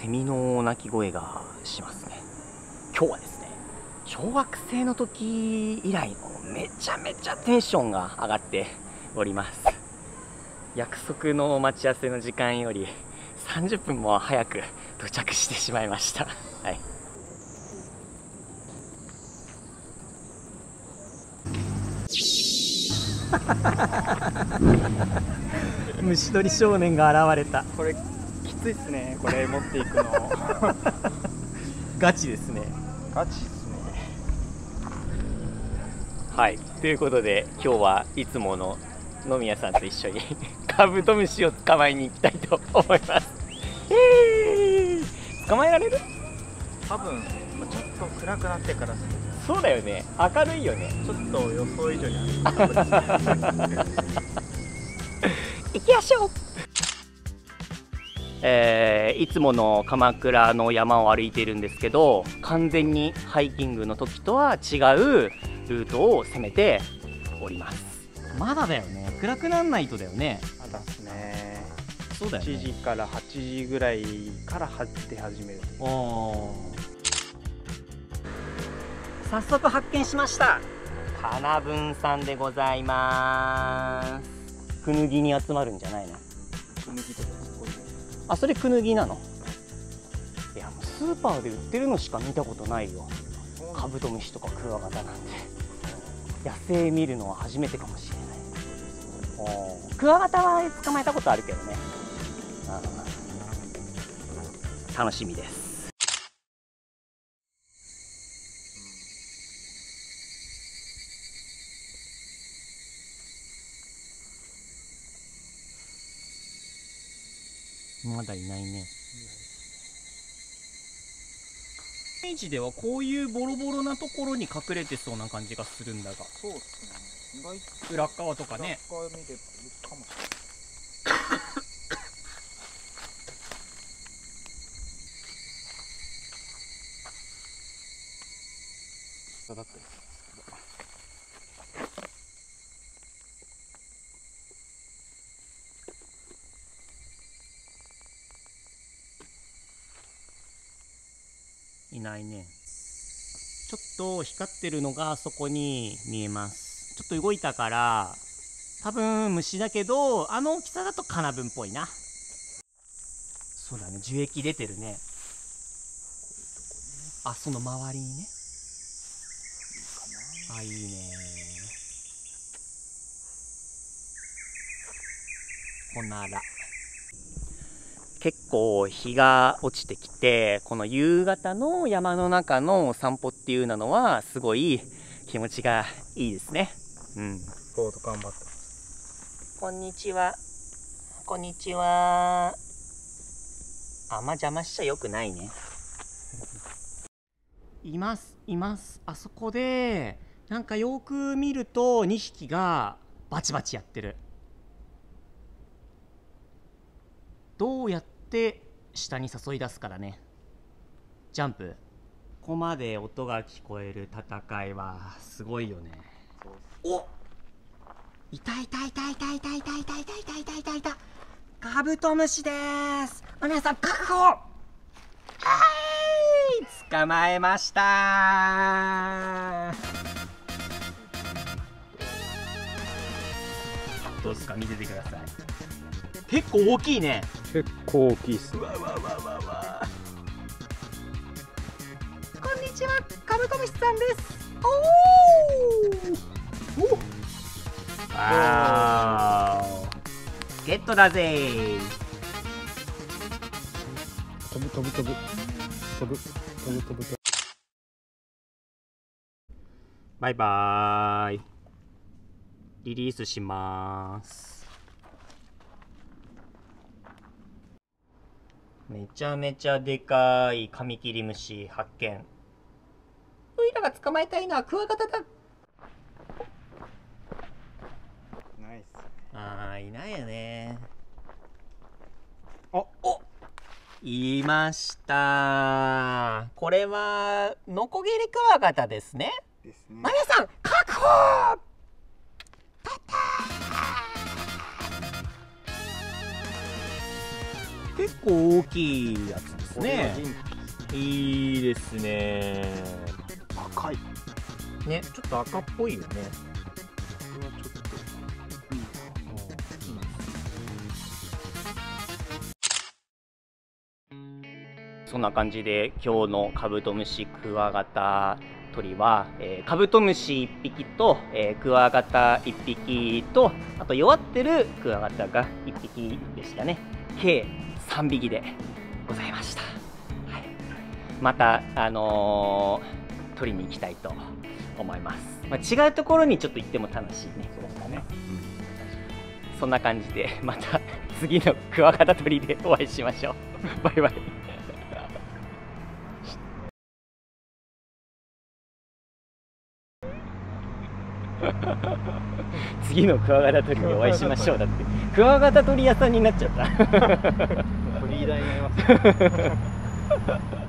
セミの鳴き声がしますね。今日はですね小学生の時以来のめちゃめちゃテンションが上がっております。約束の待ち合わせの時間より30分も早く到着してしまいました。はい。虫取り少年が現れた。これきついっすねこれ持っていくの。ガチですね。ガチっすね。はい。ということで今日はいつもの野宮さんと一緒に カブトムシを捕まえに行きたいと思います。えー捕まえられる？多分ちょっと暗くなってからそうだよね。明るいよね。ちょっと予想以上にある 行きましょうえーいつもの鎌倉の山を歩いているんですけど完全にハイキングの時とは違うルートを攻めております。まだだよね。暗くなんないとだよね。まだっすね。そうだ7時から8時ぐらいから出始める。お早速発見しました。かなぶんさんでございます。くぬぎに集まるんじゃないの？小麦とかすごいねあそれくぬぎなの？いやもうスーパーで売ってるのしか見たことないよ。カブトムシとかクワガタなんて。野生見るのは初めてかもしれない。クワガタは捕まえたことあるけどね。うん楽しみですまだいないね。イメージではこういうボロボロなところに隠れてそうな感じがするんだが。そうっすね。意外と裏っ側とかね。裏側見ればいるかもしれないだったないね。ちょっと光ってるのがそこに見えます。ちょっと動いたから多分虫だけどあの大きさだとカナブンっぽいな。そうだね。樹液出てるね。あその周りにね。あいいね。ほなら。結構日が落ちてきてこの夕方の山の中の散歩っていうのはすごい気持ちがいいですね。うん。ボード頑張ってこんにちは。こんにちは。あんま邪魔しちゃよくないね。いますいます。あそこでなんかよく見ると2匹がバチバチやってるどうやって下に誘い出すからね？ジャンプ。ここまで音が聞こえる戦いはすごいよね。おいたいたいたいたいたいたいたいたいたいたいたい。たカブトムシです。皆さん確保。はい。捕まえました。どうですか？見ててください。結構大きいね結構大きいっすうわうわうわうわうわこんにちはカブトムシさんです。おおわー。ゲットだぜ。飛ぶ飛ぶ飛ぶ飛ぶ。飛ぶ飛ぶ飛ぶ。バイバーイ。リリースしますめちゃめちゃでかいカミキリムシ発見。おいらが捕まえたいのはクワガタだ。ナイス。あーいないよね。あお。いました。これはノコギリクワガタですね。ですね。マヤさん確保結構大きいやつですね。いいですね。赤い。ねちょっと赤っぽいよね。これはちょっといいそんな感じで今日のカブトムシクワガタ鳥は、えーカブトムシ1匹と、えークワガタ1匹とあと弱ってるクワガタが1匹でしたね。計3匹でございました、はい、またあのー取りに行きたいと思います、まあ、違うところにちょっと行っても楽しいねそうだね、そんな感じでまた次のクワガタ取りでお会いしましょう。バイバイ。次のクワガタ取りでお会いしましょう。だってクワガタ取り屋さんになっちゃった。いい台になります